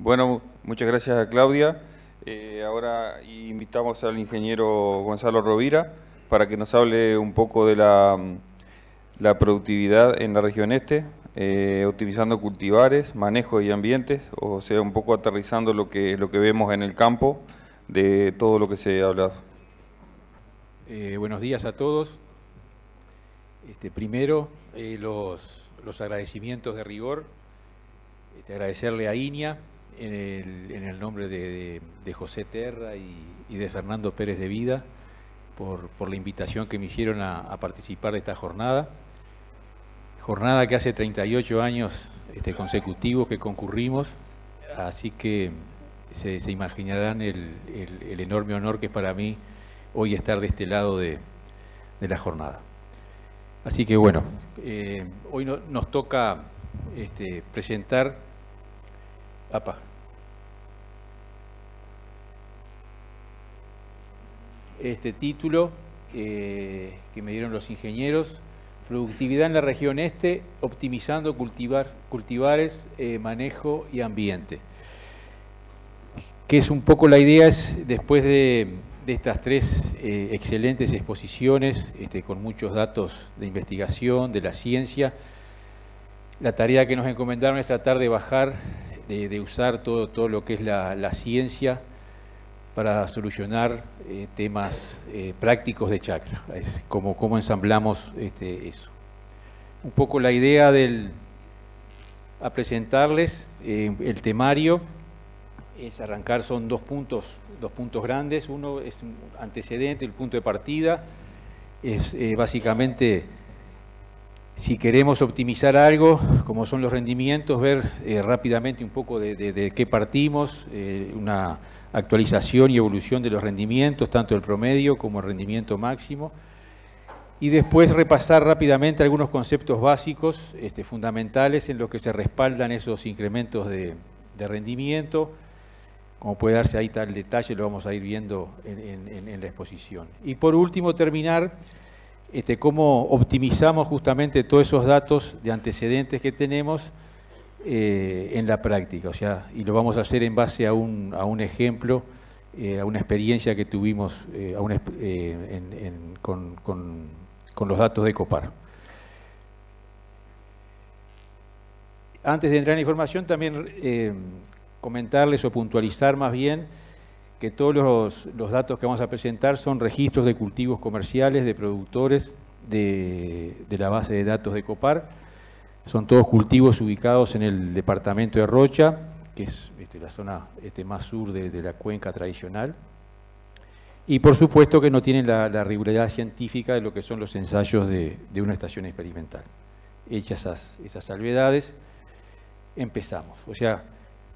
Bueno, muchas gracias a Claudia. Eh, ahora invitamos al ingeniero Gonzalo Rovira para que nos hable un poco de la, la productividad en la región este, eh, optimizando cultivares, manejo y ambientes, o sea, un poco aterrizando lo que, lo que vemos en el campo de todo lo que se ha hablado. Eh, buenos días a todos. Este, primero, los, los, agradecimientos de rigor. Este, agradecerle a INIA en el, nombre de, de, José Terra y, de Fernando Pérez de Vida por, la invitación que me hicieron a, participar de esta jornada. Jornada que hace 38 años este, consecutivos que concurrimos, así que se, imaginarán el, enorme honor que es para mí hoy estar de este lado de, de la jornada. Así que bueno, eh, hoy no, nos toca este, presentar... Apa, este título eh, que me dieron los ingenieros, Productividad en la región este, optimizando cultivar, cultivares, eh, manejo y ambiente. Que es un poco la idea, es después de, estas tres eh, excelentes exposiciones, este, con muchos datos de investigación, de la ciencia, la tarea que nos encomendaron es tratar de bajar, de, usar todo, todo lo que es la ciencia, para solucionar eh, temas eh, prácticos de chacra, es como cómo ensamblamos este, eso. Un poco la idea del, a presentarles eh, el temario es arrancar, son dos puntos, dos puntos grandes, uno es un antecedente, el punto de partida, es básicamente si queremos optimizar algo, como son los rendimientos, ver rápidamente un poco de qué partimos, una actualización y evolución de los rendimientos, tanto el promedio como el rendimiento máximo. Y después repasar rápidamente algunos conceptos básicos, este, fundamentales, en los que se respaldan esos incrementos de, de, rendimiento. Como puede darse ahí tal detalle, lo vamos a ir viendo en, la exposición. Y por último, terminar este, cómo optimizamos justamente todos esos datos de antecedentes que tenemos eh, en la práctica, o sea, y lo vamos a hacer en base a un, a un ejemplo, eh, a una experiencia que tuvimos eh, en, con, con, con, los datos de COPAR. Antes de entrar en información, también comentarles o puntualizar más bien que todos los, los, datos que vamos a presentar son registros de cultivos comerciales, de productores de, de la base de datos de COPAR, son todos cultivos ubicados en el departamento de Rocha, que es este, la zona este, más sur de, la cuenca tradicional. Y por supuesto que no tienen la, la, riguridad científica de lo que son los ensayos de, una estación experimental. Hechas esas, esas salvedades, empezamos. O sea,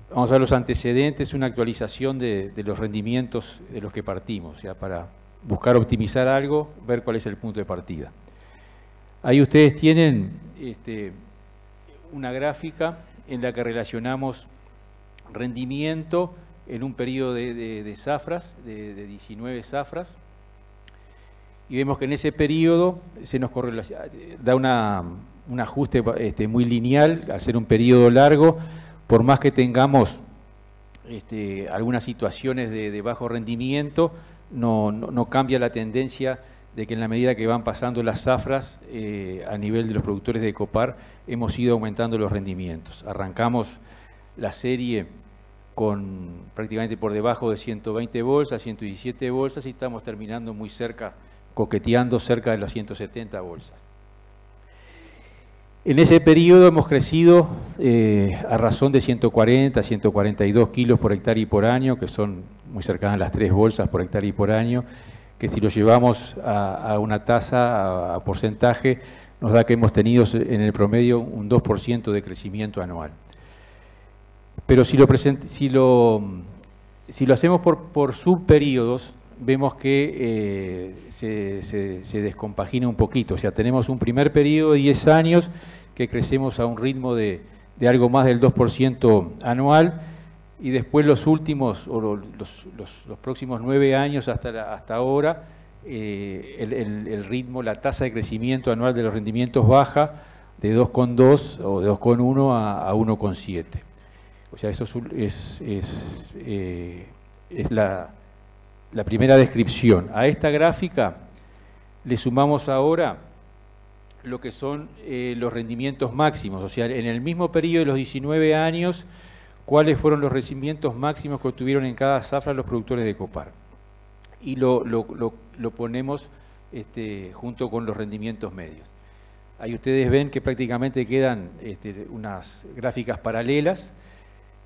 vamos a ver los antecedentes, una actualización de, de, los rendimientos de los que partimos, o sea, para buscar optimizar algo, ver cuál es el punto de partida. Ahí ustedes tienen este, una gráfica en la que relacionamos rendimiento en un periodo de, de, de zafras, de, de, 19 zafras, y vemos que en ese periodo se nos da una, un ajuste este, muy lineal, al ser un periodo largo, por más que tengamos este, algunas situaciones de, bajo rendimiento, no, no, no cambia la tendencia de que en la medida que van pasando las zafras eh, a nivel de los productores de Copar, hemos ido aumentando los rendimientos. Arrancamos la serie con prácticamente por debajo de 120 bolsas, 117 bolsas y estamos terminando muy cerca, coqueteando cerca de las 170 bolsas. En ese periodo hemos crecido eh, a razón de 140, 142 kilos por hectárea y por año, que son muy cercanas las 3 bolsas por hectárea y por año, que si lo llevamos a, una tasa, a, porcentaje, nos da que hemos tenido en el promedio un 2% de crecimiento anual. Pero si lo, si lo, si lo hacemos por, por subperiodos, vemos que eh, se, descompagina un poquito. O sea, tenemos un primer periodo de 10 años que crecemos a un ritmo de, de algo más del 2% anual y después los últimos, o los, los, próximos nueve años hasta, hasta ahora, eh, el, ritmo, la tasa de crecimiento anual de los rendimientos baja de 2,2 o de 2,1 a, a 1,7. O sea, eso es, es, eh, la, la primera descripción. A esta gráfica le sumamos ahora lo que son eh, los rendimientos máximos, o sea, en el mismo periodo de los 19 años, cuáles fueron los rendimientos máximos que obtuvieron en cada zafra los productores de Copar. Y lo, ponemos este, junto con los rendimientos medios. Ahí ustedes ven que prácticamente quedan este, unas gráficas paralelas.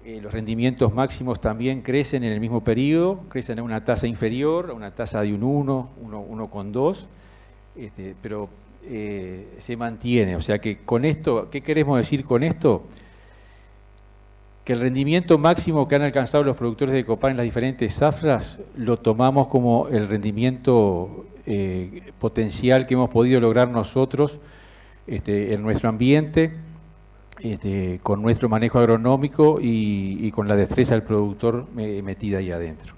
Eh, los rendimientos máximos también crecen en el mismo periodo, crecen a una tasa inferior, a una tasa de un 1, 1,2, este, pero eh, se mantiene. O sea que con esto, ¿qué queremos decir con esto? Que el rendimiento máximo que han alcanzado los productores de copán en las diferentes zafras lo tomamos como el rendimiento eh, potencial que hemos podido lograr nosotros este, en nuestro ambiente, este, con nuestro manejo agronómico y, con la destreza del productor metida ahí adentro.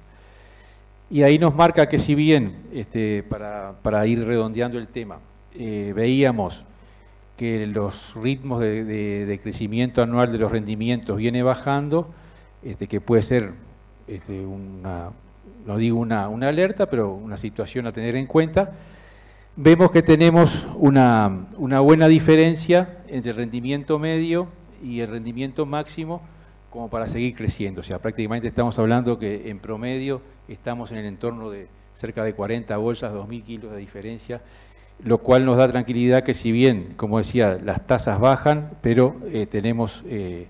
Y ahí nos marca que si bien, este, para, para ir redondeando el tema, eh, veíamos que los ritmos de, crecimiento anual de los rendimientos viene bajando, este, que puede ser este, una, no digo una, alerta, pero una situación a tener en cuenta, vemos que tenemos una, una buena diferencia entre el rendimiento medio y el rendimiento máximo como para seguir creciendo. O sea, prácticamente estamos hablando que en promedio estamos en el entorno de cerca de 40 bolsas, 2.000 kilos de diferencia lo cual nos da tranquilidad que si bien, como decía, las tasas bajan, pero eh, tenemos eh,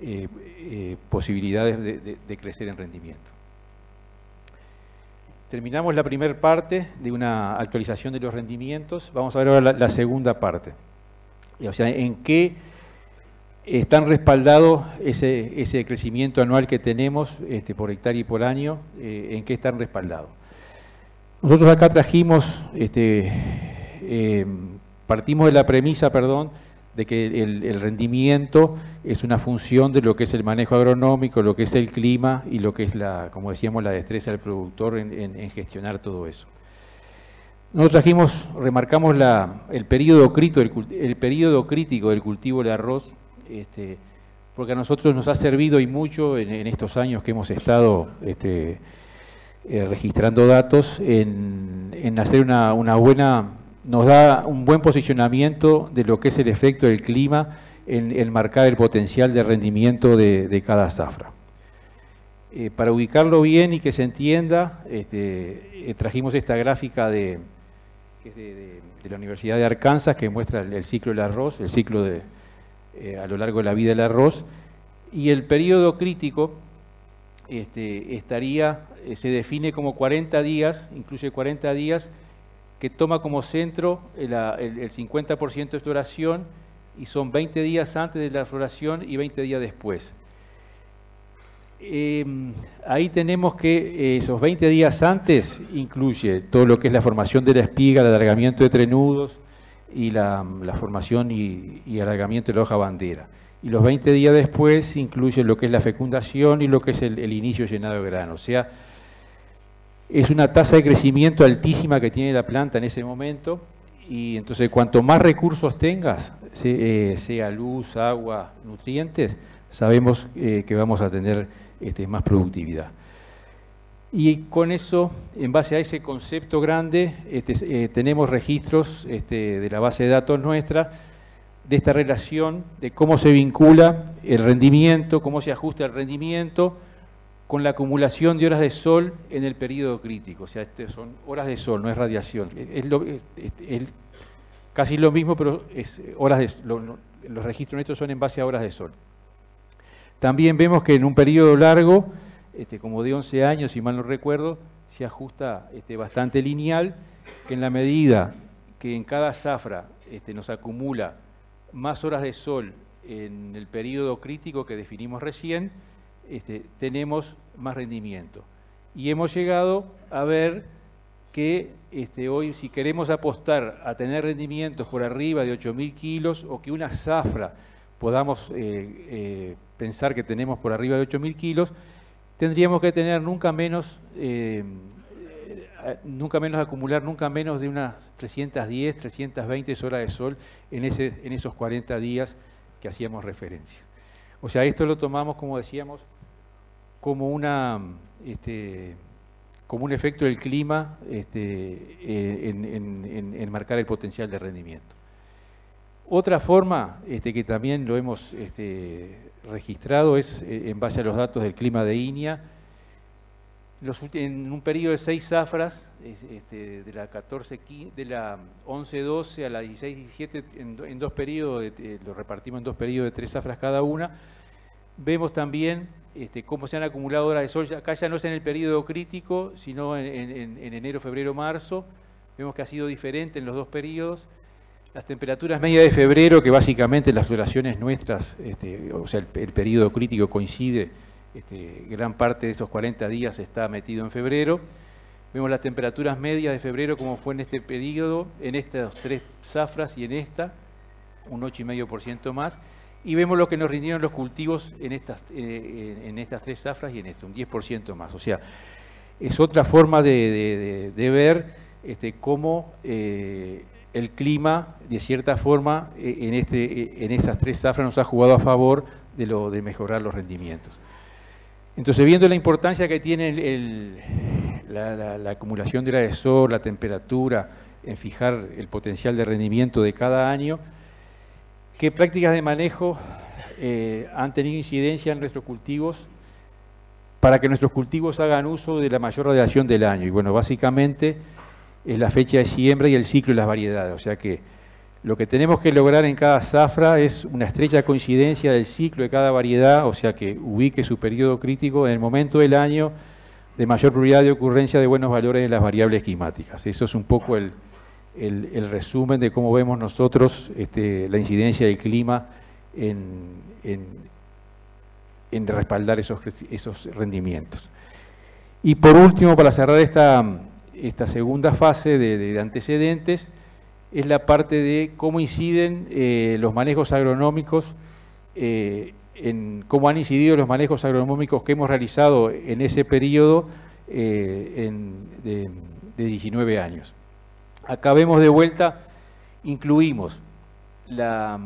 eh, posibilidades de, crecer en rendimiento. Terminamos la primera parte de una actualización de los rendimientos. Vamos a ver ahora la, segunda parte. O sea, en qué están respaldados ese, crecimiento anual que tenemos este, por hectárea y por año, en qué están respaldados. Nosotros acá trajimos este, eh, partimos de la premisa, perdón, de que el, rendimiento es una función de lo que es el manejo agronómico, lo que es el clima y lo que es la, como decíamos, la destreza del productor en, gestionar todo eso. Nosotros trajimos, remarcamos el, periodo crítico, el, periodo crítico del cultivo del arroz, este, porque a nosotros nos ha servido y mucho en, estos años que hemos estado este, eh, registrando datos en, hacer una buena nos da un buen posicionamiento de lo que es el efecto del clima en, marcar el potencial de rendimiento de, cada zafra. Eh, para ubicarlo bien y que se entienda, este, eh, trajimos esta gráfica de, la Universidad de Arkansas que muestra el, ciclo del arroz, el ciclo de, eh, a lo largo de la vida del arroz, y el periodo crítico este, estaría, se define como 40 días, incluye 40 días, que toma como centro el, 50% de floración y son 20 días antes de la floración y 20 días después. Em, ahí tenemos que esos 20 días antes incluye todo lo que es la formación de la espiga, el alargamiento de trenudos y la, formación y, alargamiento de la hoja bandera. Y los 20 días después incluye lo que es la fecundación y lo que es el, el inicio llenado de grano. O sea, es una tasa de crecimiento altísima que tiene la planta en ese momento y entonces cuanto más recursos tengas, eh, sea luz, agua, nutrientes, sabemos eh, que vamos a tener este, más productividad. Y con eso, en base a ese concepto grande, este, eh, tenemos registros este, de la base de datos nuestra de esta relación, de cómo se vincula el rendimiento, cómo se ajusta el rendimiento con la acumulación de horas de sol en el periodo crítico. O sea, este son horas de sol, no es radiación. Es, casi lo mismo, pero es horas de, los registros son en base a horas de sol. También vemos que en un periodo largo, este, como de 11 años, si mal no recuerdo, se ajusta este, bastante lineal, que en la medida que en cada zafra este, nos acumula más horas de sol en el periodo crítico que definimos recién, este, tenemos más rendimiento. Y hemos llegado a ver que este, hoy si queremos apostar a tener rendimientos por arriba de 8.000 kilos o que una zafra podamos eh, eh, pensar que tenemos por arriba de 8.000 kilos, tendríamos que tener nunca menos, eh, nunca menos acumular nunca menos de unas 310, 320 horas de sol en, ese, en esos 40 días que hacíamos referencia. O sea, esto lo tomamos, como decíamos, como una este, como un efecto del clima este, eh, en, marcar el potencial de rendimiento. Otra forma este, que también lo hemos registrado es eh, en base a los datos del clima de INIA. en un periodo de seis zafras, de la 14, de la 11-12 a la 16-17, en, dos periodos, lo repartimos en dos periodos de tres zafras cada una, vemos también este, cómo se han acumulado horas de sol. Acá ya no es en el periodo crítico, sino en, enero, febrero, marzo. Vemos que ha sido diferente en los dos periodos. Las temperaturas medias de febrero, que básicamente las duraciones nuestras, este, o sea, el, periodo crítico coincide, este, gran parte de esos 40 días está metido en febrero. Vemos las temperaturas medias de febrero como fue en este periodo, en estas tres zafras y en esta, un 8,5% más y vemos lo que nos rindieron los cultivos en estas, eh, en estas tres zafras y en esto, un 10% más. O sea, es otra forma de, ver este, cómo eh, el clima, de cierta forma, eh, en, este, en esas tres zafras nos ha jugado a favor de, lo, de mejorar los rendimientos. Entonces, viendo la importancia que tiene la, la, acumulación de la de sol, la temperatura, en fijar el potencial de rendimiento de cada año, ¿Qué prácticas de manejo eh, han tenido incidencia en nuestros cultivos para que nuestros cultivos hagan uso de la mayor radiación del año? Y bueno, básicamente es la fecha de siembra y el ciclo de las variedades. O sea que lo que tenemos que lograr en cada zafra es una estrecha coincidencia del ciclo de cada variedad, o sea que ubique su periodo crítico en el momento del año de mayor probabilidad de ocurrencia de buenos valores de las variables climáticas. Eso es un poco el, el, resumen de cómo vemos nosotros este, la incidencia del clima en, respaldar esos, rendimientos. Y por último, para cerrar esta, esta segunda fase de, antecedentes, es la parte de cómo inciden eh, los manejos agronómicos, eh, en cómo han incidido los manejos agronómicos que hemos realizado en ese periodo eh, de, de 19 años. Acá vemos de vuelta, incluimos la,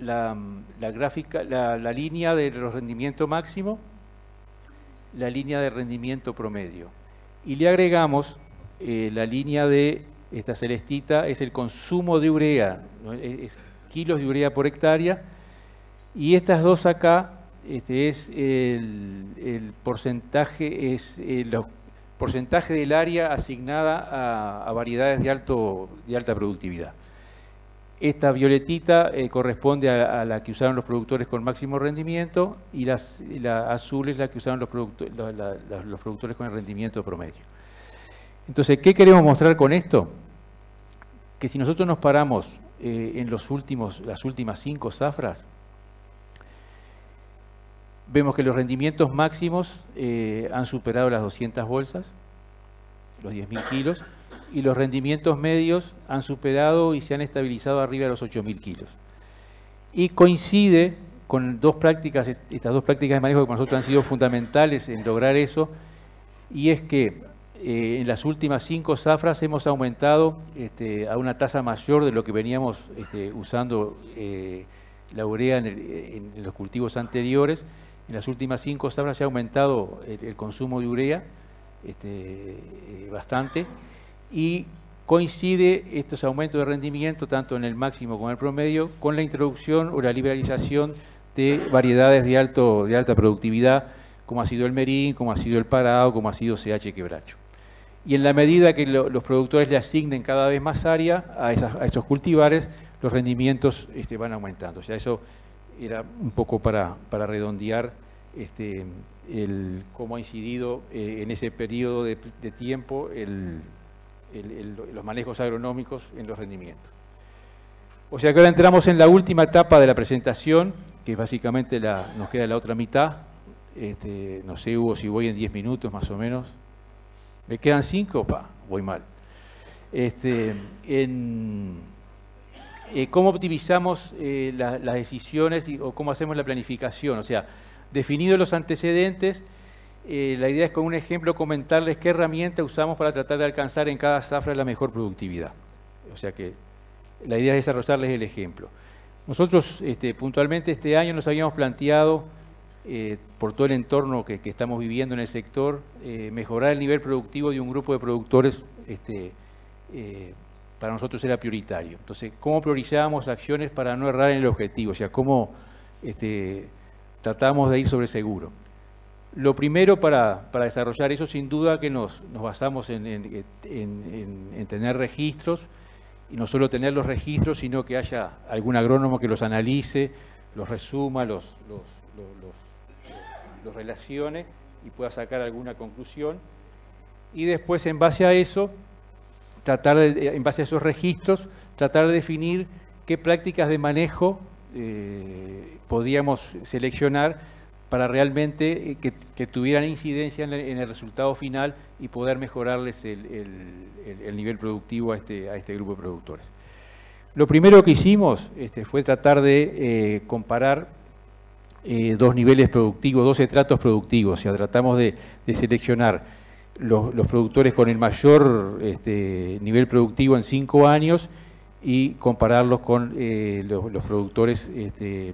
la, gráfica, la, línea de los rendimientos máximo, la línea de rendimiento promedio. Y le agregamos eh, la línea de esta celestita, es el consumo de urea, es, kilos de urea por hectárea, y estas dos acá este es el, porcentaje, es eh, los porcentaje del área asignada a, variedades de, alto, de alta productividad. Esta violetita eh, corresponde a, la que usaron los productores con máximo rendimiento y, la azul es la que usaron los, los productores con el rendimiento promedio. Entonces, ¿qué queremos mostrar con esto? Que si nosotros nos paramos eh, en los últimos, las últimas cinco zafras, Vemos que los rendimientos máximos eh, han superado las 200 bolsas, los 10.000 kilos, y los rendimientos medios han superado y se han estabilizado arriba de los 8.000 kilos. Y coincide con dos prácticas, estas dos prácticas de manejo que para nosotros han sido fundamentales en lograr eso, y es que eh, en las últimas cinco zafras hemos aumentado este, a una tasa mayor de lo que veníamos este, usando eh, la urea en los cultivos anteriores, en las últimas cinco zafras se ha aumentado el, consumo de urea este, eh, bastante y coincide estos aumentos de rendimiento, tanto en el máximo como en el promedio, con la introducción o la liberalización de variedades de, alto, de alta productividad, como ha sido el merín, como ha sido el parado, como ha sido CH quebracho. Y en la medida que los productores le asignen cada vez más área a, esos cultivares, los rendimientos este, van aumentando. O sea, eso era un poco para, para redondear este, el, cómo ha incidido eh, en ese periodo de, tiempo los manejos agronómicos en los rendimientos. O sea que ahora entramos en la última etapa de la presentación, que básicamente la, nos queda la otra mitad. Este, no sé, Hugo, si voy en 10 minutos más o menos. ¿Me quedan 5? Pa, voy mal. Este, en, eh, cómo optimizamos eh, las decisiones o cómo hacemos la planificación. O sea, definidos los antecedentes, eh, la idea es con un ejemplo comentarles qué herramienta usamos para tratar de alcanzar en cada zafra la mejor productividad. O sea que la idea es desarrollarles el ejemplo. Nosotros este, puntualmente este año nos habíamos planteado, por todo el entorno que, estamos viviendo en el sector, mejorar el nivel productivo de un grupo de productores este, para nosotros era prioritario. Entonces, ¿cómo priorizábamos acciones para no errar en el objetivo? O sea, ¿cómo este, tratamos de ir sobre seguro? Lo primero para, desarrollar eso, sin duda que nos, basamos en, tener registros, y no solo tener los registros, sino que haya algún agrónomo que los analice, los resuma, los, los, los relacione y pueda sacar alguna conclusión. Y después, en base a eso, tratar de, en base a esos registros, tratar de definir qué prácticas de manejo eh, podíamos seleccionar para realmente eh, que, tuvieran incidencia en, el resultado final y poder mejorarles el, nivel productivo a este, a este grupo de productores. Lo primero que hicimos este, fue tratar de eh, comparar dos niveles productivos, dos estratos productivos, o sea, tratamos de seleccionar los, productores con el mayor este, nivel productivo en cinco años y compararlos con eh, los, productores este,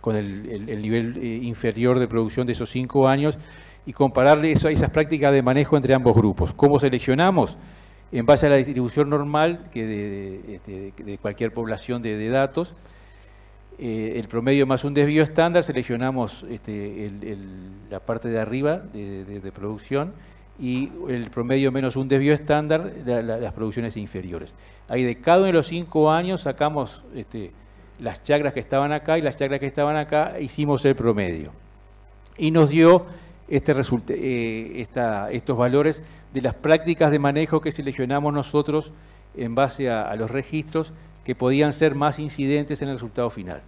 con el, nivel eh, inferior de producción de esos cinco años y comparar eso, esas prácticas de manejo entre ambos grupos. ¿Cómo seleccionamos? En base a la distribución normal que de, este, cualquier población de, datos, eh, el promedio más un desvío estándar, seleccionamos la parte de arriba de producción y el promedio menos un desvío estándar, las producciones inferiores. Ahí de cada uno de los cinco años sacamos este, las chacras que estaban acá y las chacras que estaban acá, hicimos el promedio. Y nos dio este eh, estos valores de las prácticas de manejo que seleccionamos nosotros en base a, los registros que podían ser más incidentes en el resultado final.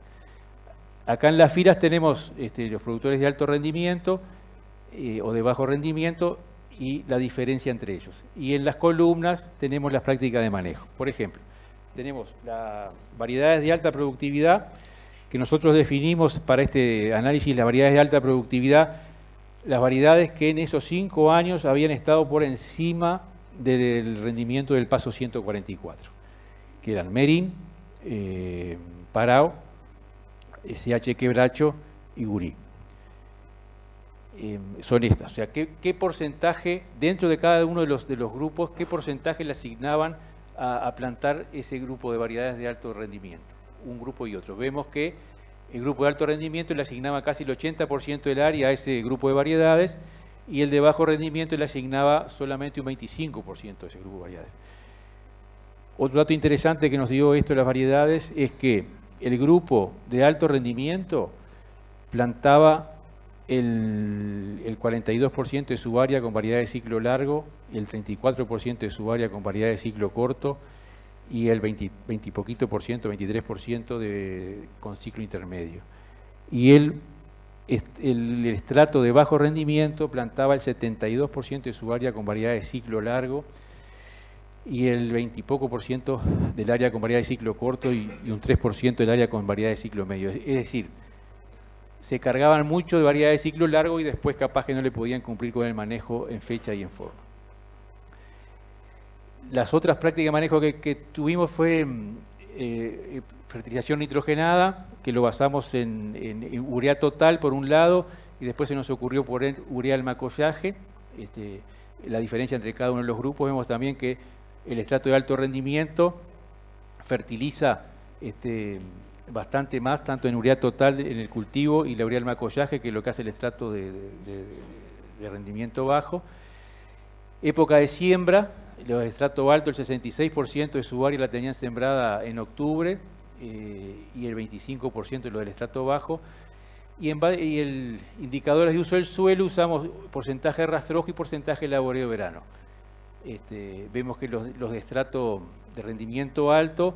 Acá en las filas tenemos este, los productores de alto rendimiento eh, o de bajo rendimiento y la diferencia entre ellos. Y en las columnas tenemos las prácticas de manejo. Por ejemplo, tenemos las variedades de alta productividad, que nosotros definimos para este análisis las variedades de alta productividad, las variedades que en esos cinco años habían estado por encima del rendimiento del paso 144, que eran Merín, eh, Parao, SH Quebracho y Gurí. Em, son estas. O sea, ¿qué, porcentaje, dentro de cada uno de los, de los grupos, qué porcentaje le asignaban a, plantar ese grupo de variedades de alto rendimiento? Un grupo y otro. Vemos que el grupo de alto rendimiento le asignaba casi el 80% del área a ese grupo de variedades y el de bajo rendimiento le asignaba solamente un 25% de ese grupo de variedades. Otro dato interesante que nos dio esto de las variedades es que el grupo de alto rendimiento plantaba el, 42% de su área con variedad de ciclo largo, el 34% de su área con variedad de ciclo corto y el 20, poquito por ciento, 23% de, con ciclo intermedio. Y el, estrato de bajo rendimiento plantaba el 72% de su área con variedad de ciclo largo y el 20 poco por ciento del área con variedad de ciclo corto y, y un 3% del área con variedad de ciclo medio. Es decir, se cargaban mucho de variedad de ciclo largo y después capaz que no le podían cumplir con el manejo en fecha y en forma. Las otras prácticas de manejo que, tuvimos fue mm, eh, fertilización nitrogenada, que lo basamos en, urea total por un lado, y después se nos ocurrió poner urea al macollaje. Este, la diferencia entre cada uno de los grupos, vemos también que el estrato de alto rendimiento fertiliza este, bastante más, tanto en urea total en el cultivo y la urea del macollaje, que es lo que hace el estrato de, rendimiento bajo. Época de siembra, los estrato alto, el 66% de su área la tenían sembrada en octubre eh, y el 25% lo del estrato bajo. Y, en, el indicadores de uso del suelo usamos porcentaje de rastrojo y porcentaje de laboreo verano. Este, vemos que los, los de estrato de rendimiento alto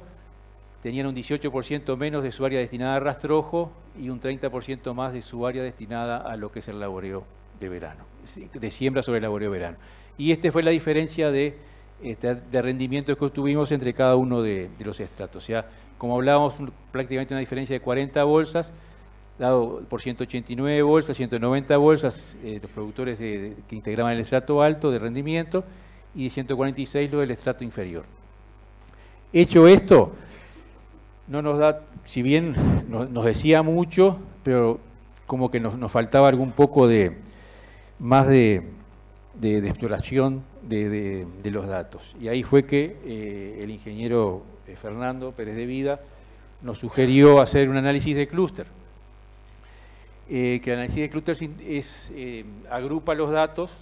tenían un 18% menos de su área destinada a rastrojo y un 30% más de su área destinada a lo que es el laboreo de verano, de siembra sobre el laboreo de verano. Y esta fue la diferencia de, este, de rendimiento que obtuvimos entre cada uno de, los estratos. O sea, como hablábamos, prácticamente una diferencia de 40 bolsas, dado por 189 bolsas, 190 bolsas, eh, los productores que integraban el estrato alto de rendimiento, y 146 lo del estrato inferior. Hecho esto, no nos da, si bien nos, decía mucho, pero como que nos, faltaba algún poco de más de, exploración de, los datos. Y ahí fue que eh, el ingeniero eh, Fernando Pérez de Vida nos sugirió hacer un análisis de clúster. Eh, que el análisis de clúster es, agrupa los datos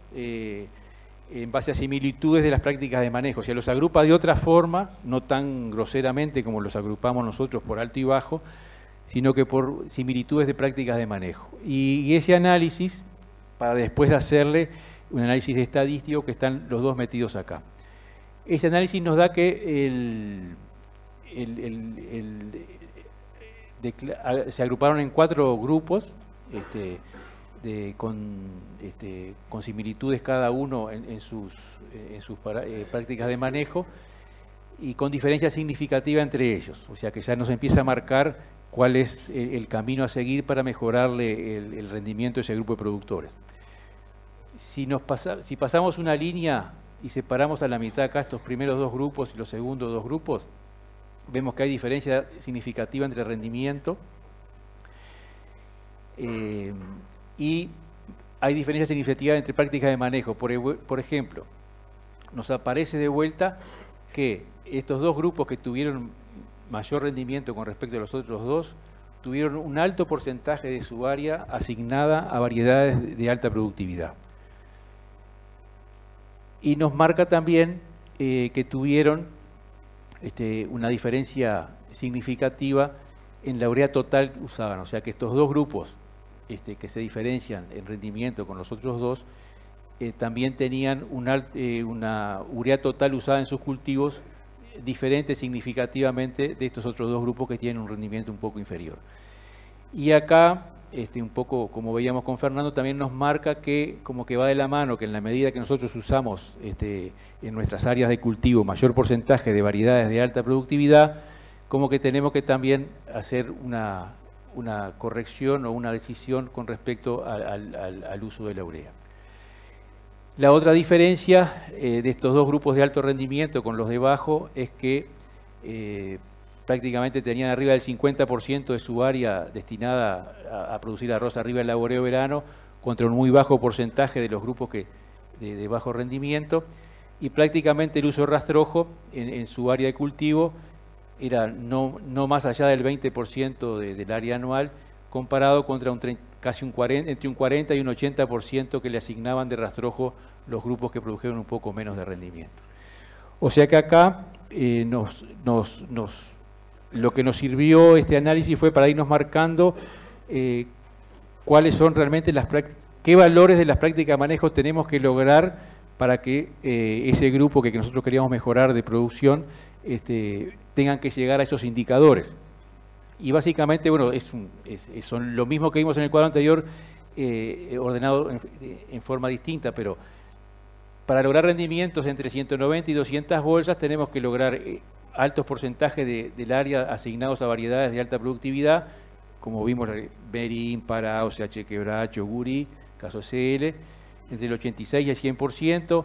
en base a similitudes de las prácticas de manejo. O sea, los agrupa de otra forma, no tan groseramente como los agrupamos nosotros por alto y bajo, sino que por similitudes de prácticas de manejo. Y, ese análisis, para después hacerle un análisis estadístico que están los dos metidos acá. Ese análisis nos da que se agruparon en cuatro grupos, este, con, este, con, similitudes cada uno en, sus, sus eh, prácticas de manejo y con diferencia significativa entre ellos. O sea que ya nos empieza a marcar cuál es el, camino a seguir para mejorarle el, rendimiento de ese grupo de productores. Si pasamos una línea y separamos a la mitad acá estos primeros dos grupos y los segundos dos grupos, vemos que hay diferencia significativa entre rendimiento. Eh, y hay diferencias significativas entre prácticas de manejo. Por, ejemplo, nos aparece de vuelta que estos dos grupos que tuvieron mayor rendimiento con respecto a los otros dos, tuvieron un alto porcentaje de su área asignada a variedades de alta productividad. Y nos marca también eh, que tuvieron este, una diferencia significativa en la urea total que usaban. O sea que estos dos grupos este, que se diferencian en rendimiento con los otros dos, eh, también tenían eh, una urea total usada en sus cultivos diferente significativamente de estos otros dos grupos que tienen un rendimiento un poco inferior. Y acá, este, un poco como veíamos con Fernando, también nos marca que como que va de la mano, que en la medida que nosotros usamos este, en nuestras áreas de cultivo mayor porcentaje de variedades de alta productividad, como que tenemos que también hacer una, una corrección o una decisión con respecto al, uso de la urea. La otra diferencia eh, de estos dos grupos de alto rendimiento con los de bajo es que eh, prácticamente tenían arriba del 50% de su área destinada a, producir arroz arriba del laboreo verano contra un muy bajo porcentaje de los grupos que, de, bajo rendimiento y prácticamente el uso de rastrojo en su área de cultivo era no, no más allá del 20% del área anual, comparado contra un casi un 40, entre un 40 y un 80% que le asignaban de rastrojo los grupos que produjeron un poco menos de rendimiento. O sea que acá eh, nos, nos, nos, lo que nos sirvió este análisis fue para irnos marcando eh, cuáles son realmente las qué valores de las prácticas de manejo tenemos que lograr para que eh, ese grupo que nosotros queríamos mejorar de producción este, tengan que llegar a esos indicadores. Y básicamente, bueno, son lo mismo que vimos en el cuadro anterior, eh, ordenado en, forma distinta, pero para lograr rendimientos entre 190 y 200 bolsas tenemos que lograr eh, altos porcentajes del área asignados a variedades de alta productividad, como vimos Berín, Para, OCH Quebracho, Guri, caso CL, entre el 86 y el 100%,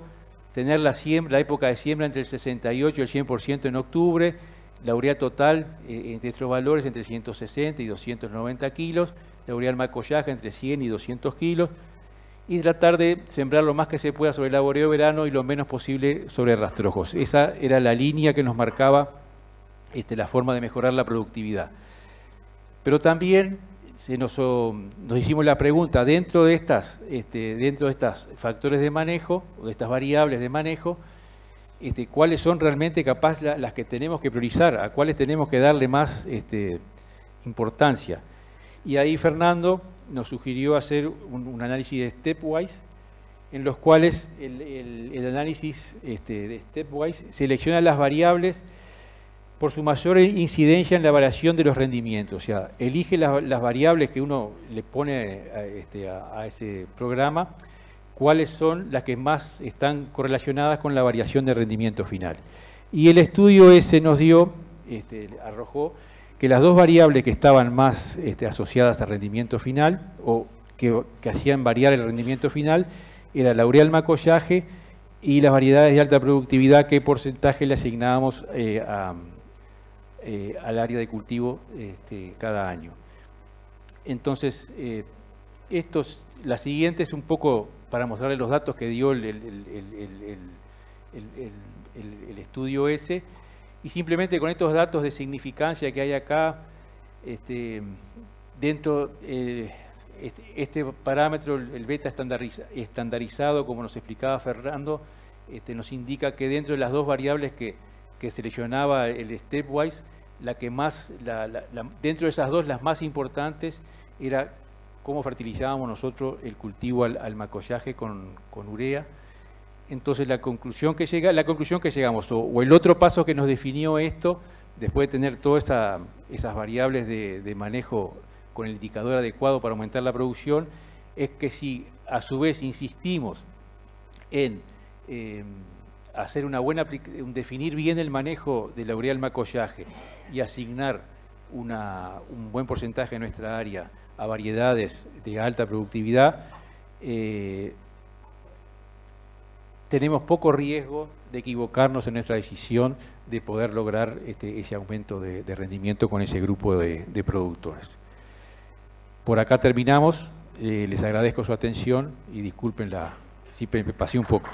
tener la, siembra, la época de siembra entre el 68 y el 100% en octubre, la urea total eh, entre estos valores entre 160 y 290 kilos, la urea al macollaje entre 100 y 200 kilos, y tratar de sembrar lo más que se pueda sobre el laboreo verano y lo menos posible sobre rastrojos. Esa era la línea que nos marcaba este, la forma de mejorar la productividad. Pero también se nos, nos, hicimos la pregunta, dentro de estas, este, dentro de estos factores de manejo, o de estas variables de manejo, este, cuáles son realmente capaz las que tenemos que priorizar, a cuáles tenemos que darle más este, importancia. Y ahí Fernando nos sugirió hacer un, análisis de stepwise, en los cuales el, análisis de stepwise selecciona las variables por su mayor incidencia en la variación de los rendimientos. O sea, elige las, variables que uno le pone este, a, ese programa, cuáles son las que más están correlacionadas con la variación de rendimiento final. Y el estudio ese nos dio, este, arrojó, que las dos variables que estaban más este, asociadas al rendimiento final, o que, hacían variar el rendimiento final, era la urea macollaje y las variedades de alta productividad, qué porcentaje le asignábamos eh, a al área de cultivo este, cada año. Entonces, estos, la siguiente es un poco para mostrarles los datos que dio el, estudio ese, y simplemente con estos datos de significancia que hay acá, este, dentro eh, este, este, parámetro, el beta estandarizado, como nos explicaba Fernando, nos indica que dentro de las dos variables que, seleccionaba el stepwise, la que más, dentro de esas dos, las más importantes era cómo fertilizábamos nosotros el cultivo al, macollaje con, urea. Entonces la conclusión que llega, la conclusión que llegamos, o, el otro paso que nos definió esto, después de tener todas esas variables de, manejo con el indicador adecuado para aumentar la producción, es que si a su vez insistimos en em, hacer una buena definir bien el manejo de la urea al macollaje y asignar un buen porcentaje de nuestra área a variedades de alta productividad, eh, tenemos poco riesgo de equivocarnos en nuestra decisión de poder lograr este, ese aumento de, rendimiento con ese grupo de, productores. Por acá terminamos, eh, les agradezco su atención y disculpen la, si pasé un poco.